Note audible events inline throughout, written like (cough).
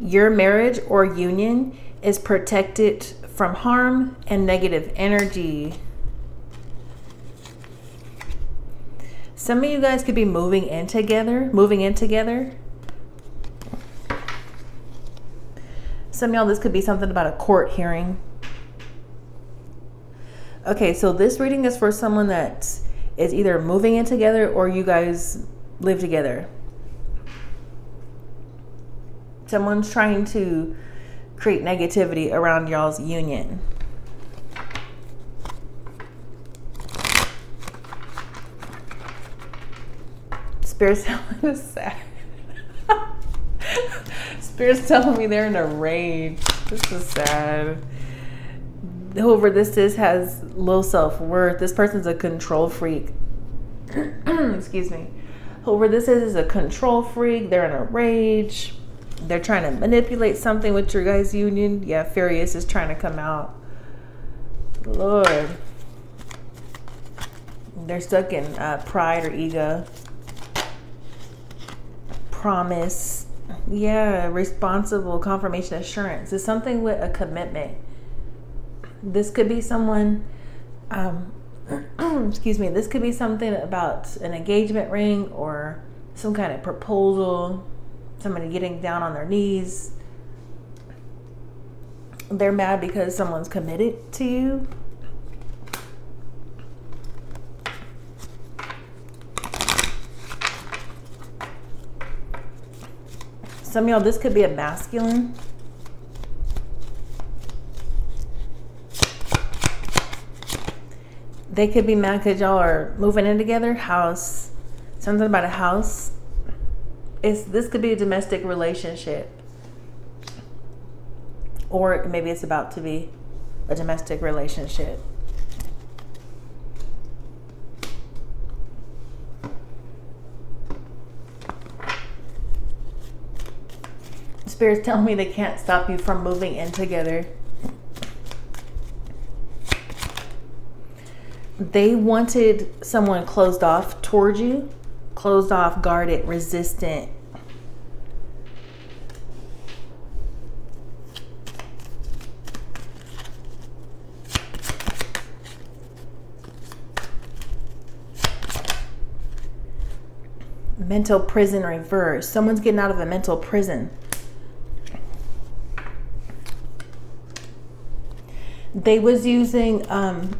Your marriage or union is protected from harm and negative energy. Some of you guys could be moving in together, moving in together. Some of y'all, this could be something about a court hearing. Okay, so this reading is for someone that is either moving in together or you guys live together. Someone's trying to create negativity around y'all's union. Spirit's (laughs) telling me sad. (laughs) Spirit's telling me they're in a rage. This is sad. Whoever this is has low self worth. This person's a control freak. (clears throat) Excuse me. Whoever this is is a control freak. They're in a rage they're trying to manipulate something with your guys' union. Yeah, Furious is trying to come out. Lord. They're stuck in uh, pride or ego. Promise. Yeah, responsible confirmation assurance. It's something with a commitment. This could be someone, um, (clears throat) excuse me, this could be something about an engagement ring or some kind of proposal somebody getting down on their knees. They're mad because someone's committed to you. Some of y'all, this could be a masculine. They could be mad because y'all are moving in together. House. Something about a house it's this could be a domestic relationship. Or maybe it's about to be a domestic relationship. Spirits tell me they can't stop you from moving in together. They wanted someone closed off towards you closed off, guarded, resistant. Mental prison reverse. Someone's getting out of a mental prison. They was using um,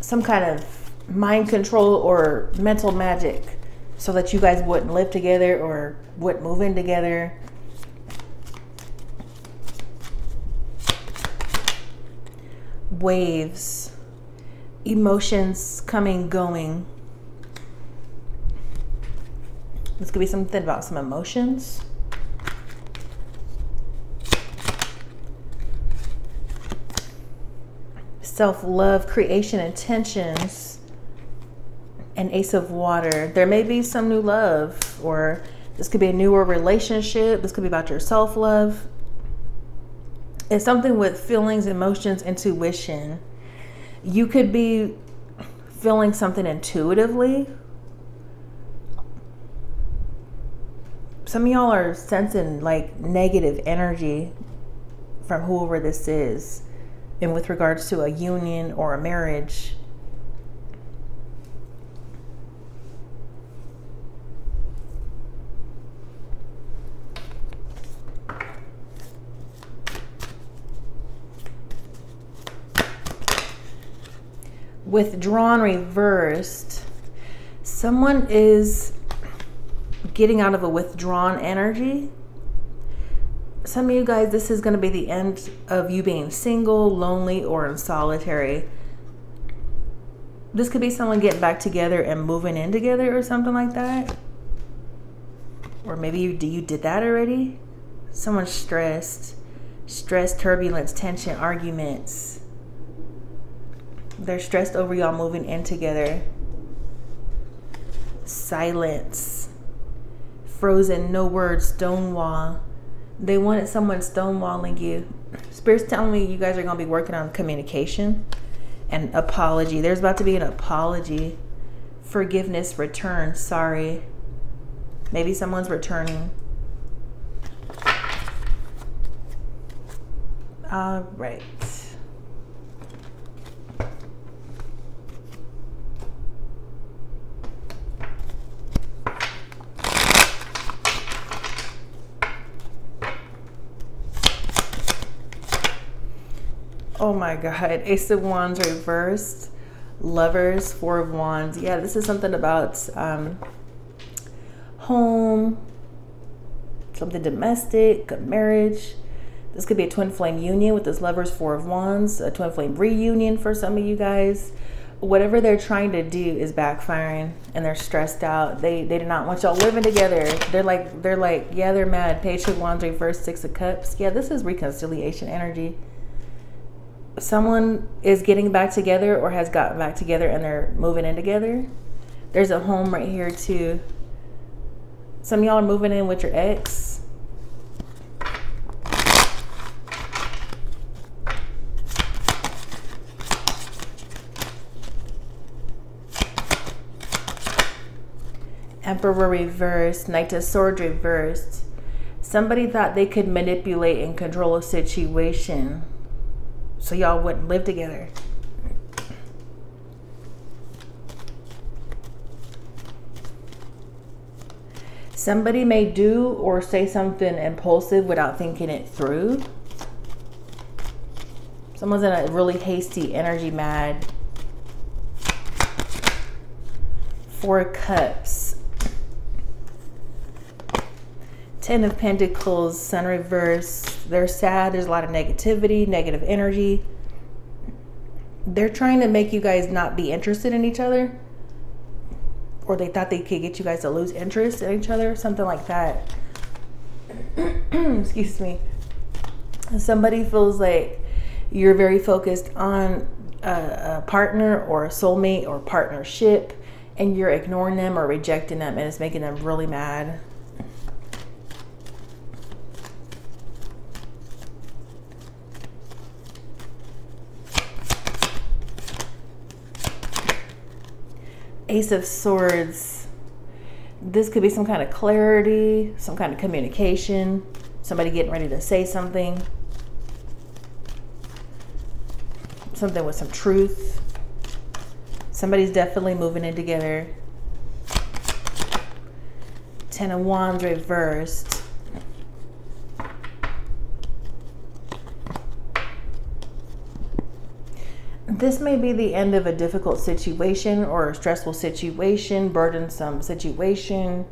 some kind of mind control or mental magic so that you guys wouldn't live together or wouldn't move in together. Waves, emotions coming, going. This could be something about some emotions. Self love, creation, intentions an ace of water. There may be some new love, or this could be a newer relationship. This could be about your self love. It's something with feelings, emotions, intuition. You could be feeling something intuitively. Some of y'all are sensing like negative energy from whoever this is, and with regards to a union or a marriage withdrawn reversed, someone is getting out of a withdrawn energy. Some of you guys, this is going to be the end of you being single, lonely, or in solitary. This could be someone getting back together and moving in together or something like that. Or maybe you, you did that already. Someone's stressed. Stress, turbulence, tension, arguments they're stressed over y'all moving in together. Silence. Frozen, no words, stonewall. They wanted someone stonewalling you. Spirit's telling me you guys are going to be working on communication and apology. There's about to be an apology. Forgiveness, return, sorry. Maybe someone's returning. All right. Oh my God. Ace of Wands reversed. Lovers, Four of Wands. Yeah, this is something about um, home, something domestic, marriage. This could be a twin flame union with this Lovers, Four of Wands, a twin flame reunion for some of you guys. Whatever they're trying to do is backfiring and they're stressed out. They they do not want y'all living together. They're like they're like, yeah, they're mad. Page of Wands reverse, Six of Cups. Yeah, this is reconciliation energy someone is getting back together or has gotten back together and they're moving in together. There's a home right here too. Some y'all are moving in with your ex. Emperor reversed, Knight of Swords reversed. Somebody thought they could manipulate and control a situation so y'all wouldn't live together. Somebody may do or say something impulsive without thinking it through. Someone's in a really hasty, energy mad. Four Cups. Ten of Pentacles, Sun reverse. They're sad. There's a lot of negativity, negative energy. They're trying to make you guys not be interested in each other. Or they thought they could get you guys to lose interest in each other, something like that. (clears throat) Excuse me. Somebody feels like you're very focused on a, a partner or a soulmate or partnership and you're ignoring them or rejecting them and it's making them really mad Ace of Swords. This could be some kind of clarity, some kind of communication, somebody getting ready to say something, something with some truth. Somebody's definitely moving in together. Ten of Wands reversed. This may be the end of a difficult situation or a stressful situation, burdensome situation.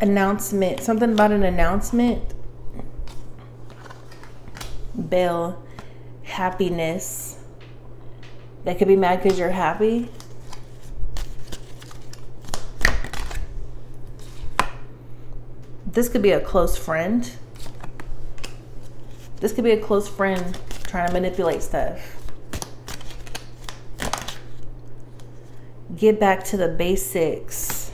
Announcement, something about an announcement. Bill, happiness they could be mad because you're happy. This could be a close friend. This could be a close friend trying to manipulate stuff. Get back to the basics.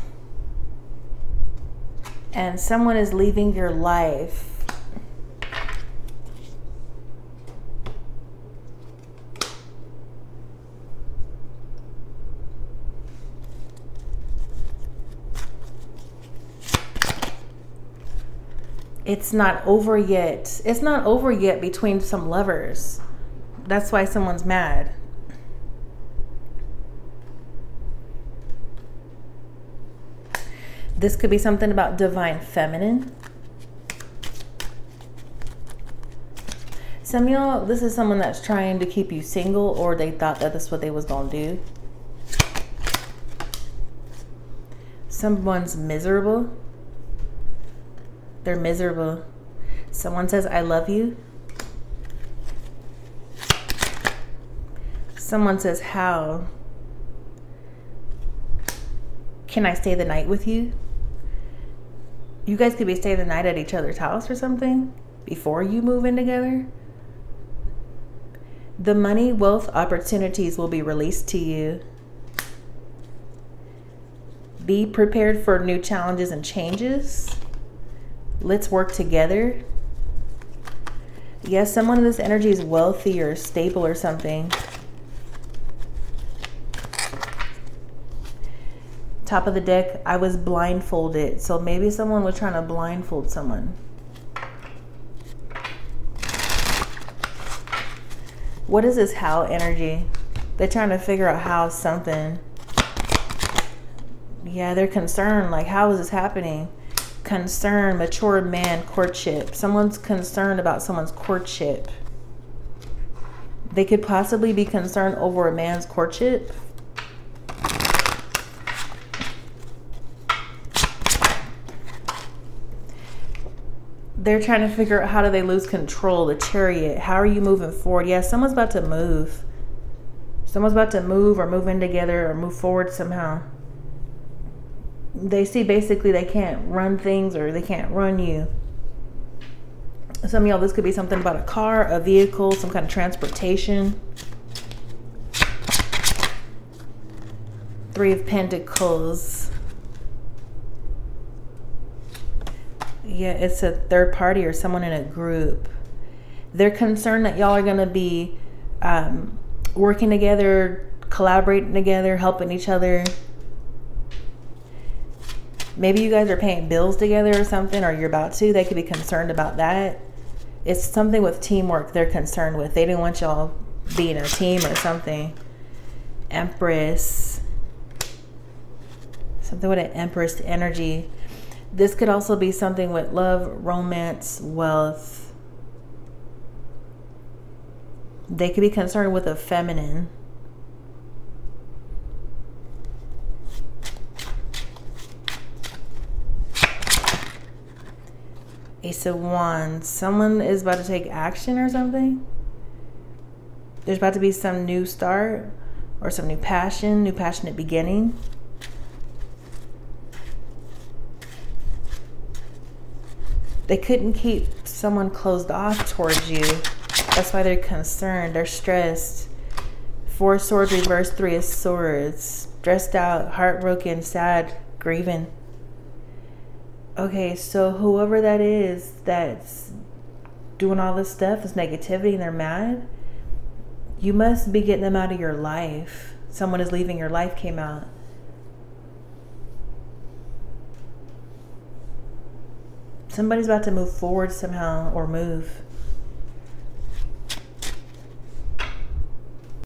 And someone is leaving your life it's not over yet. It's not over yet between some lovers. That's why someone's mad. This could be something about divine feminine. Some y'all, this is someone that's trying to keep you single or they thought that that's what they was going to do. Someone's miserable they're miserable. Someone says, I love you. Someone says, How? Can I stay the night with you? You guys could be staying the night at each other's house or something before you move in together. The money, wealth, opportunities will be released to you. Be prepared for new challenges and changes. Let's work together. Yes, someone in this energy is wealthy or stable or something. Top of the deck, I was blindfolded. So maybe someone was trying to blindfold someone. What is this how energy? They're trying to figure out how something. Yeah, they're concerned. Like, how is this happening? Concern, mature man, courtship. Someone's concerned about someone's courtship. They could possibly be concerned over a man's courtship. they're trying to figure out how do they lose control the chariot how are you moving forward yeah someone's about to move someone's about to move or move in together or move forward somehow they see basically they can't run things or they can't run you some of y'all this could be something about a car a vehicle some kind of transportation three of pentacles yeah, it's a third party or someone in a group. They're concerned that y'all are going to be um, working together, collaborating together, helping each other. Maybe you guys are paying bills together or something, or you're about to. They could be concerned about that. It's something with teamwork they're concerned with. They didn't want y'all being a team or something. Empress. Something with an Empress energy this could also be something with love, romance, wealth. They could be concerned with a feminine. Ace of Wands. Someone is about to take action or something. There's about to be some new start or some new passion, new passionate beginning. They couldn't keep someone closed off towards you. That's why they're concerned. They're stressed. Four swords reverse, three of swords. Stressed out, heartbroken, sad, grieving. Okay, so whoever that is that's doing all this stuff, this negativity, and they're mad, you must be getting them out of your life. Someone is leaving your life came out. somebody's about to move forward somehow or move.